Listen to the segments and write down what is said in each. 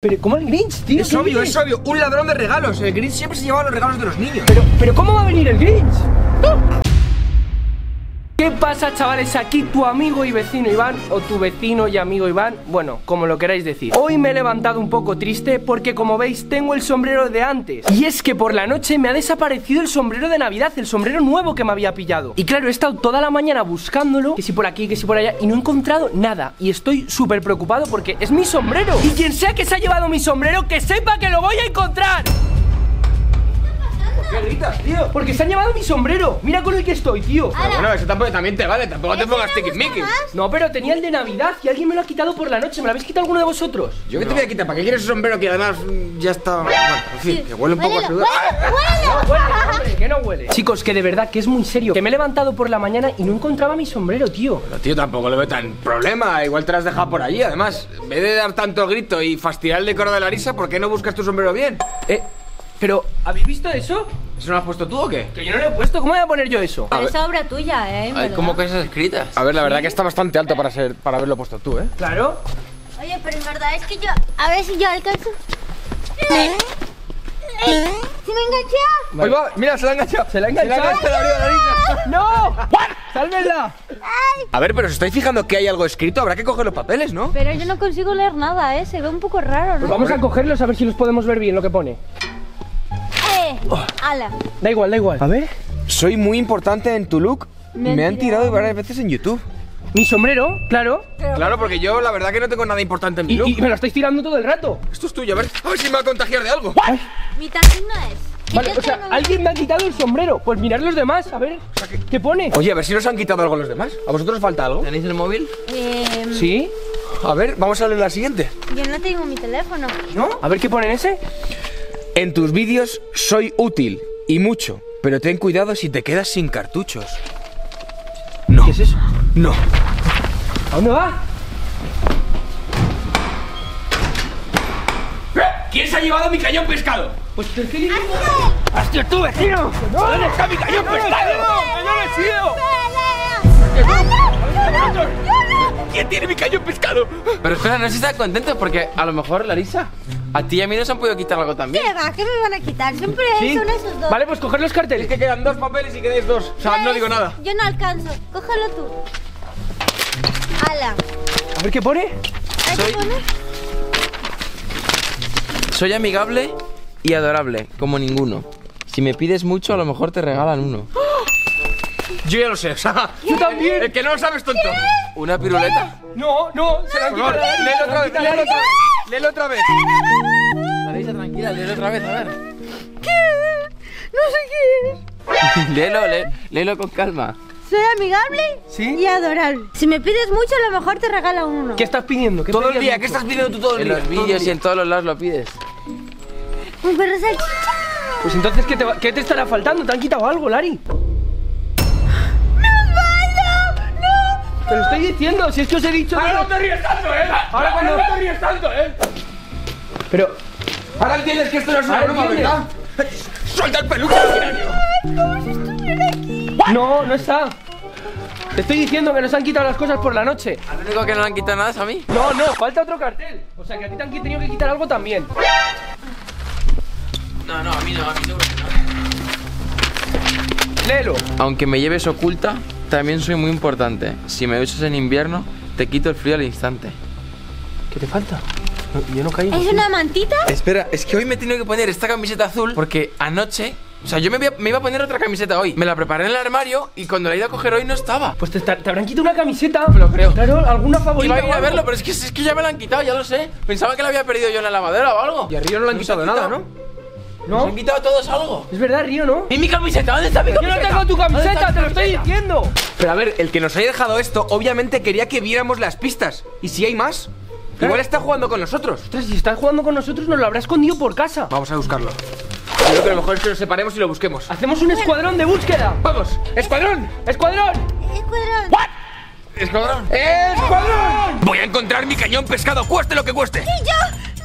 Pero, ¿cómo el Grinch, tío? Es ¿Qué obvio, es obvio. Un ladrón de regalos. El Grinch siempre se lleva los regalos de los niños. Pero, pero, ¿cómo va a venir el Grinch? ¿Qué pasa, chavales? Aquí tu amigo y vecino Iván, o tu vecino y amigo Iván, bueno, como lo queráis decir. Hoy me he levantado un poco triste porque, como veis, tengo el sombrero de antes. Y es que por la noche me ha desaparecido el sombrero de Navidad, el sombrero nuevo que me había pillado. Y claro, he estado toda la mañana buscándolo, que si por aquí, que si por allá, y no he encontrado nada. Y estoy súper preocupado porque es mi sombrero. Y quien sea que se ha llevado mi sombrero, que sepa que lo voy a encontrar. ¿Qué gritas, tío? Porque se han llevado mi sombrero. Mira con el que estoy, tío. Pero bueno, eso tampoco, también te vale. Tampoco te pongas ¿Ese no tiquismiquis. No, pero tenía el de Navidad y alguien me lo ha quitado por la noche. ¿Me lo habéis quitado alguno de vosotros? Yo que te voy a quitar. ¿Para qué quieres ese sombrero que además mm, ya está. Bueno, en fin, que huele un poco a sudor. ¡Ah! No huele, hombre, que no huele. Chicos, que de verdad que es muy serio. Que me he levantado por la mañana y no encontraba mi sombrero, tío. Pero tío, tampoco lo veo tan problema. Igual te lo has dejado por allí. Además, en vez de dar tanto grito y fastidiar el decoro de la risa, ¿por qué no buscas tu sombrero bien? Eh, pero, ¿habéis visto eso? ¿Eso no lo has puesto tú o qué? Que yo no lo he puesto. ¿Cómo voy a poner yo eso? Pero es obra tuya, ¿eh? Hay como cosas escritas. A ver, la verdad que está bastante alto para ser para haberlo puesto tú, ¿eh? Claro. Oye, pero en verdad es que yo... A ver si yo alcanzo... ¿Eh? ¿Eh? ¿Se me enganchó? Ahí va, mira, se la ha enganchado. ¿Se la ha enganchado? Se la ha. ¡No! ¡Sálvenla! A ver, pero os estáis fijando que hay algo escrito. Habrá que coger los papeles, ¿no? Pero yo no consigo leer nada, ¿eh? Se ve un poco raro, ¿no? Pues vamos a cogerlos a ver si los podemos ver bien lo que pone. ¡Hala! Da igual, da igual. A ver. Soy muy importante en tu look. Me han Me han tirado tirado. varias veces en YouTube. Mi sombrero, claro. Claro, porque yo la verdad que no tengo nada importante en mi Y, look. y me lo estáis tirando todo el rato. Esto es tuyo, a ver, a ver si me va a contagiar de algo. Mi también no es. Que Vale, o sea, alguien me ha quitado el sombrero. Pues mirad los demás, a ver. ¿Qué pone? Oye, a ver si nos han quitado algo los demás. ¿A vosotros os falta algo? ¿Tenéis el móvil? Eh, ¿Sí? A ver, vamos a leer la siguiente. yo no tengo mi teléfono. ¿No? A ver qué pone en ese. En tus vídeos soy útil y mucho, pero ten cuidado si te quedas sin cartuchos. No. ¿Qué es eso? No. ¿A dónde va? ¿Quién se ha llevado mi cañón pescado? Pues es que ¡Hostia, tú, vecino! ¿Dónde está mi cañón pescado? ¡Que no lo he sido! ¿Quién tiene mi cañón pescado? Pero espera, no sé si están contentos porque a lo mejor, Larisa, a ti y a mí nos han podido quitar algo también. ¿Qué va? ¿Qué me van a quitar? Siempre ¿Sí? son esos dos. Vale, pues coger los Es carteles. que quedan dos papeles y quedáis dos. O sea, no digo nada. Yo no alcanzo. Cógelo tú. ¡Hala! A ver qué pone. ¿Hay que Soy- poner? Soy amigable y adorable, como ninguno. Si me pides mucho, a lo mejor te regalan uno. Yo ya lo sé, o sea. Yo también. El que no lo sabes, tonto. ¿Una piruleta? No, no, se la han quitado. léelo otra vez, léelo otra vez. Léelo otra vez. Tranquila, léelo otra vez, a ver. No sé qué es. léelo, lé- léelo con calma. Soy amigable ¿Sí? y adorable. Si me pides mucho, a lo mejor te regala uno. ¿Qué estás pidiendo? ¿Qué Todo el día, mucho? ¿qué estás pidiendo tú todo el En día? los Todo el vídeos y en todos los lados lo pides. Un perro salchicha. Pues entonces, ¿qué te, va- qué te estará faltando? ¿Te han quitado algo, Lari? Te lo estoy diciendo, si es que os he dicho... Ahora no te ríes tanto, ¿eh? Ahora cuando- no te ríes tanto, ¿eh? Pero, Ahora entiendes que esto no es una broma. ¿verdad? ¡Suelta el peluche, no, no está. Te estoy diciendo que nos han quitado las cosas por la noche. Al único que no le han quitado nada es a mí. No, no, falta otro cartel. O sea que a ti te han tenido que quitar algo también. No, no, a mí no, a mí no. Léelo. Aunque me lleves oculta, también soy muy importante. Si me usas en invierno, te quito el frío al instante. ¿Qué te falta? No, yo no caí. ¿Es una mantita? Espera, es que hoy me he tenido que poner esta camiseta azul porque anoche. O sea, yo me, a- iba a poner otra camiseta hoy. Me la preparé en el armario y cuando la he ido a coger hoy no estaba. Pues te, te habrán quitado una camiseta. Me lo creo. Claro, alguna favorita. Iba a ir a verlo, pero es que, es que ya me la han quitado, ya lo sé. Pensaba que la había perdido yo en la lavadora o algo. Y a Río no le han Nos quitado nada, quitado. ¿no? Nos ¿No? han quitado todos algo. Es verdad, Río, ¿no? ¿Y mi camiseta? ¿Dónde está mi Yo no camiseta? tengo tu ¿Dónde está camiseta, mi te lo estoy camiseta? diciendo. Pero a ver, el que nos haya dejado esto, obviamente quería que viéramos las pistas. ¿Y si hay más? Igual está jugando con nosotros. Ostras, si estás jugando con nosotros, nos lo habrá escondido por casa. Vamos a buscarlo. Yo creo que lo mejor es que nos separemos y lo busquemos. Hacemos un escuadrón de búsqueda. ¡Vamos! ¡Escuadrón! ¡Escuadrón! Escuadrón. Escuadrón. ¡Escuadrón! Voy a encontrar mi cañón pescado, cueste lo que cueste. Y yo,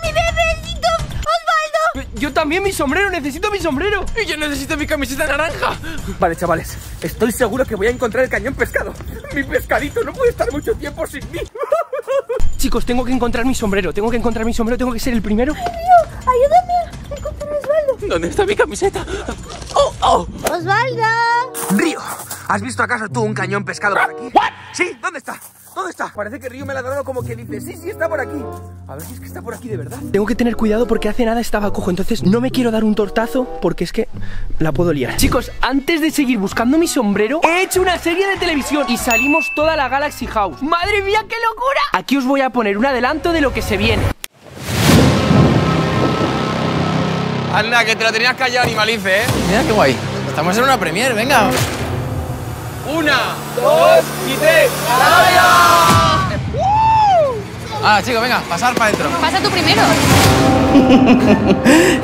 mi bebecito, Osvaldo. Yo también mi sombrero, necesito mi sombrero. Y yo necesito mi camiseta naranja. Vale, chavales, estoy seguro que voy a encontrar el cañón pescado. Mi pescadito no puede estar mucho tiempo sin mí. Chicos, tengo que encontrar mi sombrero. Tengo que encontrar mi sombrero, tengo que ser el primero. Ayúdame a encontrar a Osvaldo. ¿Dónde está mi camiseta? ¡Oh, oh! Osvaldo. Río, ¿has visto acaso tú un cañón pescado por aquí? Sí, ¿dónde está? ¿Dónde está? Parece que Río me la ha dado como que dice, sí, sí, está por aquí. A ver si es que está por aquí de verdad. Tengo que tener cuidado porque hace nada estaba cojo, entonces no me quiero dar un tortazo porque es que la puedo liar. Chicos, antes de seguir buscando mi sombrero, he hecho una serie de televisión y salimos toda la Galaxy House. ¡Madre mía, qué locura! Aquí os voy a poner un adelanto de lo que se viene. Anda, que te lo tenías callado, animalice, ¿eh? Mira qué guay. Estamos en una premier, venga. Una, dos y tres. Ah, chicos, venga, pasar para adentro. Pasa tú primero.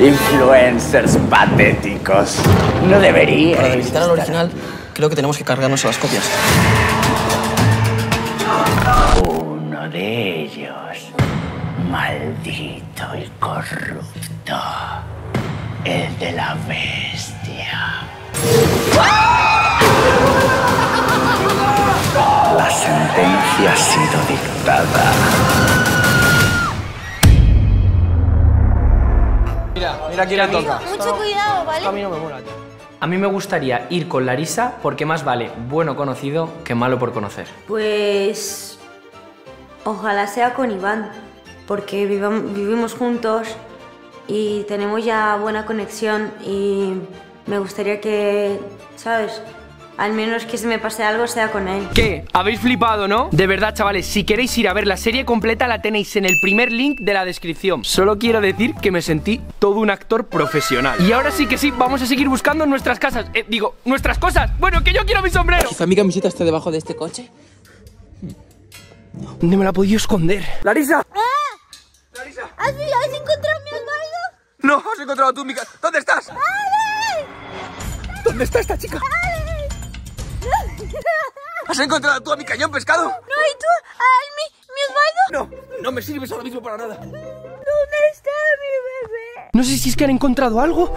Influencers patéticos. No debería. Para visitar al original, creo que tenemos que cargarnos a las copias. Uno de ellos, maldito y corrupto, el de la bestia. La sentencia ha sido dictada. Mira, mira quién le toca. Mucho cuidado, ¿vale? A mí no me mola, tío. A mí me gustaría ir con Larisa porque más vale bueno conocido que malo por conocer. Pues ojalá sea con Iván, porque vivam- vivimos juntos y tenemos ya buena conexión y me gustaría que, ¿sabes? Al menos que se me pase algo sea con él. ¿Qué? ¿Habéis flipado, no? De verdad, chavales, si queréis ir a ver la serie completa la tenéis en el primer link de la descripción. Solo quiero decir que me sentí todo un actor profesional. Y ahora sí que sí, vamos a seguir buscando nuestras casas. Eh, digo, nuestras cosas. Bueno, que yo quiero mi sombrero. Quizá mi camiseta esté debajo de este coche. ¿Dónde me la he podido esconder? ¡Larisa! ¿Has, has encontrado mi Osvaldo? No, has encontrado tú mi ca- ¿Dónde estás? ¿Dónde está esta chica? ¿Has encontrado tú a mi cañón pescado? No, ¿y tú? ¿Al mi, mi Osvaldo? No, no me sirves ahora mismo para nada. ¿Dónde está mi bebé? No sé si es que han encontrado algo.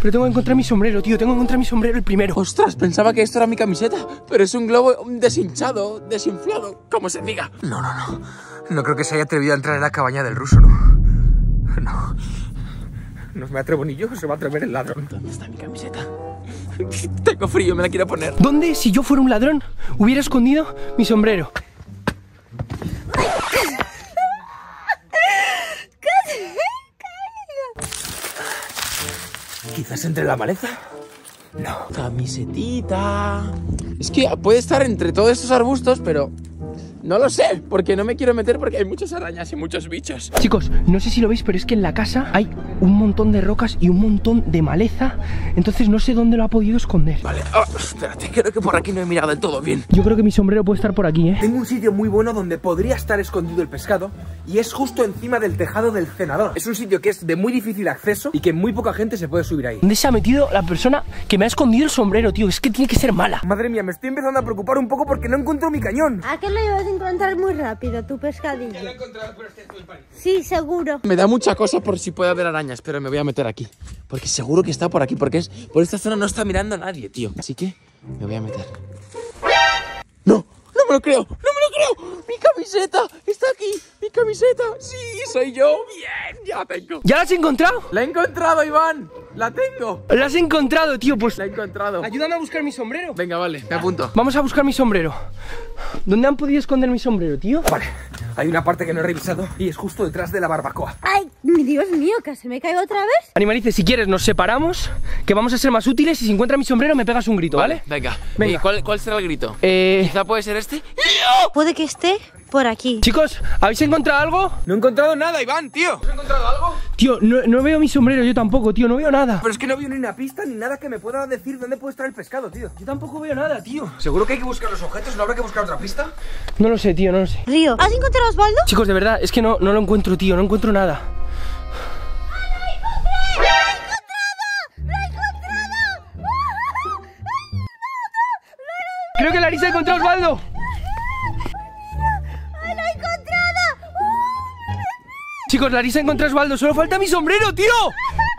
Pero tengo que encontrar mi sombrero, tío. Tengo que encontrar mi sombrero el primero. Ostras, pensaba que esto era mi camiseta, pero es un globo deshinchado, desinflado, como se diga. No, no, no. No creo que se haya atrevido a entrar en la cabaña del ruso, ¿no? No. No me atrevo ni yo, se va a atrever el ladrón. ¿Dónde está mi camiseta? Tengo frío, me la quiero poner. ¿Dónde, si yo fuera un ladrón, hubiera escondido mi sombrero? Quizás entre la maleza. No. Camisetita. Es que puede estar entre todos estos arbustos, pero no lo sé, porque no me quiero meter porque hay muchas arañas y muchos bichos. Chicos, no sé si lo veis, pero es que en la casa hay un montón de rocas y un montón de maleza. Entonces no sé dónde lo ha podido esconder. Vale, ah, espérate, creo que por aquí no he mirado del todo bien. Yo creo que mi sombrero puede estar por aquí, ¿eh? Tengo un sitio muy bueno donde podría estar escondido el pescado y es justo encima del tejado del cenador. Es un sitio que es de muy difícil acceso y que muy poca gente se puede subir ahí. ¿Dónde se ha metido la persona que me ha escondido el sombrero, tío? Es que tiene que ser mala. Madre mía, me estoy empezando a preocupar un poco porque no encuentro mi cañón. ¿A qué lo ibas a encontrar muy rápido, tu pescadillo? Sí, seguro. Me da mucha cosa por si puede haber arañas, pero me voy a meter aquí. Porque seguro que está por aquí, porque es por esta zona no está mirando nadie, tío. Así que me voy a meter. ¡No! ¡No me lo creo! ¡No me lo creo! ¡Mi camiseta! ¡Está aquí! ¡Mi camiseta! ¡Sí! ¡Soy yo! ¡Bien! ¡Ya la tengo! ¿Ya la has encontrado? ¡La he encontrado, Iván! ¡La tengo! ¿La has encontrado, tío? Pues ¡La he encontrado! ayúdame a buscar mi sombrero. Venga, vale, me apunto. Vamos a buscar mi sombrero. ¿Dónde han podido esconder mi sombrero, tío? Vale, hay una parte que no he revisado y es justo detrás de la barbacoa. Ay, Dios mío, que se me caiga otra vez. Animalice, si quieres nos separamos, que vamos a ser más útiles y si encuentras mi sombrero me pegas un grito, ¿vale? Venga. Venga. ¿Y cuál, cuál será el grito? Eh, Quizá puede ser este. Puede que esté por aquí. chicos, ¿habéis encontrado algo? No he encontrado nada, Iván, tío. ¿Has encontrado algo? Tío, no, no veo mi sombrero yo tampoco, tío, no veo nada. Pero es que no veo ni una pista ni nada que me pueda decir dónde puede estar el pescado, tío. Yo tampoco veo nada, tío. ¿Seguro que hay que buscar los objetos? ¿No habrá que buscar otra pista? No lo sé, tío, no lo sé. Río, ¿has encontrado a Osvaldo? Chicos, de verdad, es que no, no lo encuentro, tío, no encuentro nada. Creo que Larisa ha encontrado a Osvaldo. Chicos, Larisa ha encontrado a Osvaldo. Solo falta mi sombrero, tío.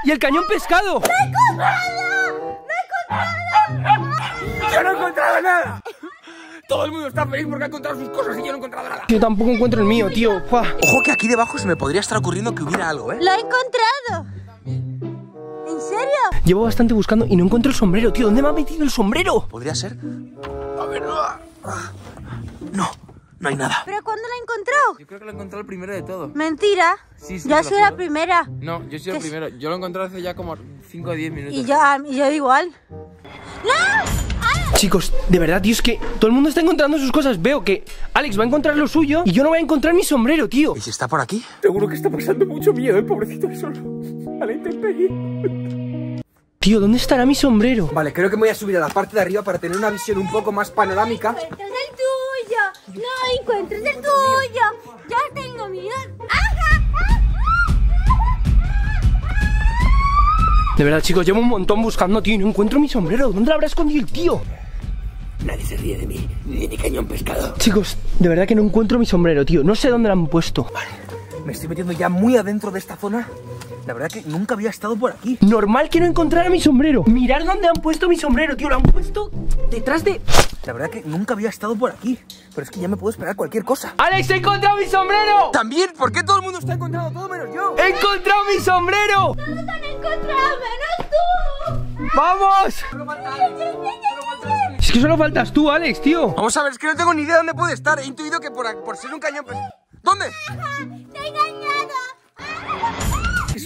Y el cañón pescado. ¡Yo no he encontrado nada! Todo el mundo está feliz porque ha encontrado sus cosas y yo no he encontrado nada. Yo tampoco encuentro el mío, tío. Fua. Ojo que aquí debajo se me podría estar ocurriendo que hubiera algo, ¿eh? ¡Lo he encontrado! ¿En serio? Llevo bastante buscando y no encuentro el sombrero, tío. ¿Dónde me ha metido el sombrero? ¿Podría ser? A ver, ah. No, no hay nada. ¿Pero cuándo lo he encontrado? Yo creo que lo encontré el primero de todo. Mentira. Sí, sí, Yo soy la primera. No, yo soy el ¿Qué es? primero. Yo lo encontré hace ya como 5 o 10 minutos. Y yo, y yo igual. Chicos, de verdad, tío, es que todo el mundo está encontrando sus cosas. Veo que Alex va a encontrar lo suyo y yo no voy a encontrar mi sombrero, tío. ¿Y si está por aquí? Seguro que está pasando mucho miedo el pobrecito solo. A la intemperie. Tío, ¿dónde estará mi sombrero? Vale, creo que me voy a subir a la parte de arriba para tener una visión un poco más panorámica. No encuentres el tuyo. Ya tengo mi. ¡Ajá! De verdad, chicos, llevo un montón buscando, tío, y no encuentro mi sombrero. ¿Dónde lo habrá escondido el tío? Nadie se ríe de mí, ni de mi cañón pescado. Chicos, de verdad que no encuentro mi sombrero, tío. No sé dónde lo han puesto. Me estoy metiendo ya muy adentro de esta zona. La verdad que nunca había estado por aquí. Normal que no encontrara mi sombrero. Mirad dónde han puesto mi sombrero, tío. Lo han puesto detrás de. La verdad que nunca había estado por aquí. Pero es que ya me puedo esperar cualquier cosa. ¡Alex, he encontrado mi sombrero! También, ¿por qué todo el mundo está encontrando todo menos yo? ¡He encontrado mi sombrero! ¡Todos han encontrado menos tú! ¡Vamos! Es que solo faltas tú, Alex, tío. Vamos a ver, es que no tengo ni idea de dónde puede estar. He intuido que por, por ser un cañón pescado. ¿Dónde? ¡Te he engañado!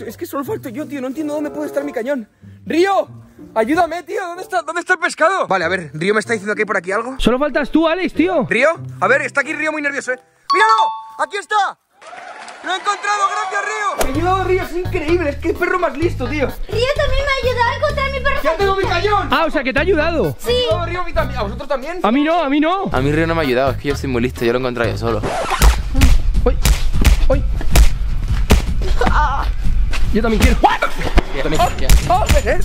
Es, que solo falto yo, tío. No entiendo dónde puede estar mi cañón. ¡Río! ¡Ayúdame, tío! ¿Dónde está, ¿Dónde está el pescado? Vale, a ver, Río me está diciendo que hay por aquí algo. Solo faltas tú, Alex, tío. ¿Río? A ver, está aquí Río muy nervioso, ¿eh? ¡Míralo! ¡Aquí está! ¡Lo he encontrado! ¡Gracias, Río! Me ha ayudado Río, es increíble. Es que el perro más listo, tío. Río también me ha ayudado a encontrar mi perro. ¡Ya tengo mi cañón! Ah, o sea, que te ha ayudado. Sí. ¿Me ha ayudado Río a mí también? ¿A vosotros también? A mí no, a mí no. A mí Río no me ha ayudado, es que yo estoy muy listo, yo lo he encontrado yo solo. ¡Uy! Yo también quiero. Yo también quiero. ¡Oh, ¿eh?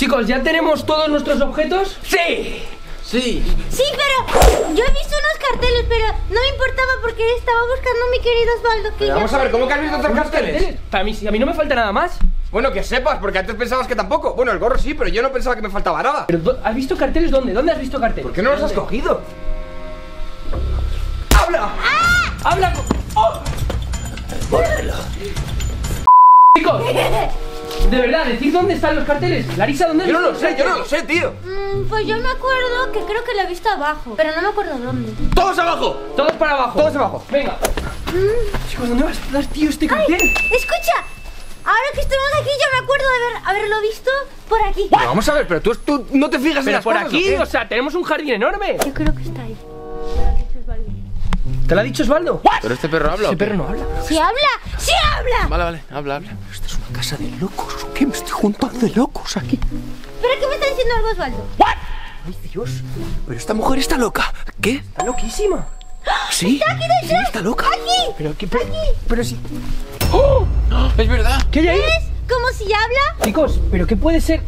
Chicos, ¿ya tenemos todos nuestros objetos? ¡Sí! Sí. Sí, pero yo he visto unos carteles, pero no me importaba porque estaba buscando a mi querido Osvaldo. Que Vamos a ver, ¿cómo que has visto otros carteles? Para mí, sí, a mí no me falta nada más. Bueno, que sepas, porque antes pensabas que tampoco. Bueno, el gorro sí, pero yo no pensaba que me faltaba nada. Pero ¿dó- ¿has visto carteles dónde? ¿Dónde has visto carteles? ¿Por qué no los has cogido? ¡Habla! ¡Habla! con- ¡Oh! Chicos, de verdad, decid dónde están los carteles. Larisa, ¿dónde Yo no lo sé, yo no lo sé, tío. Mm, pues yo me acuerdo que creo que lo he visto abajo, pero no me acuerdo dónde. ¡Todos abajo! Todos para abajo. Todos abajo. Venga. Chicos, ¿dónde vas a dar, tío, este cartel? Escucha, ahora que estamos aquí yo me acuerdo de haber, haberlo visto por aquí. Pero vamos a ver, pero tú, tú no te fijas en Pero las por cosas, aquí, ¿o qué? o sea, tenemos un jardín enorme. Yo creo que está ahí. ¿Te lo ha dicho Osvaldo? ¿Pero este perro habla qué? perro no habla. ¡Sí habla! ¡Sí habla! Vale, vale, habla, habla. Esto es una casa de locos, ¿o qué? Me estoy juntando de locos aquí. ¿Pero qué me está diciendo algo Osvaldo? ¡Ay, Dios! Pero esta mujer está loca. ¿Qué? Está loquísima. ¿Sí? ¡Aquí Sí, está loca. ¡Aquí! Pero qué pe- Pero sí. Es verdad. ¿Qué hay ahí? ¿Ves? Como si habla. Chicos, pero qué puede ser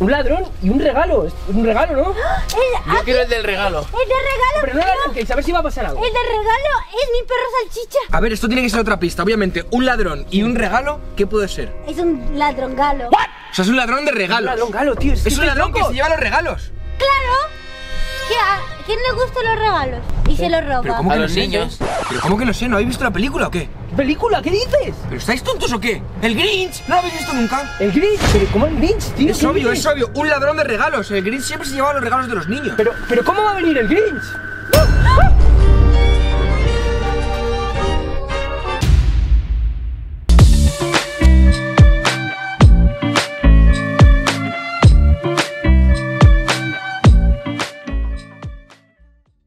un ladrón y un regalo. Es un regalo, ¿no? El, Yo quiero el del regalo. el de regalo. Pero no la arranquéis, a ver si va a pasar algo. El de regalo es mi perro salchicha. A ver, esto tiene que ser otra pista. Obviamente, un ladrón y un regalo, ¿qué puede ser? Es un ladrón galo. O sea, es un ladrón de Un regalos. ladrón galo, tío. Es, que Es un ladrón que se lleva los regalos. Claro. ¿Qué a quién le gustan los regalos? Y se los roba. Pero ¿cómo A que los no sé? niños. Pero ¿cómo que no sé? ¿No habéis visto la película o qué? ¿Qué película? ¿Qué dices? ¿Pero estáis tontos o qué? ¿El Grinch? ¿No lo habéis visto nunca? El Grinch. ¿Pero cómo el Grinch, tío? Es ¿Qué obvio, es obvio. Un ladrón de regalos. El Grinch siempre se llevaba los regalos de los niños. Pero, pero ¿cómo va a venir el Grinch?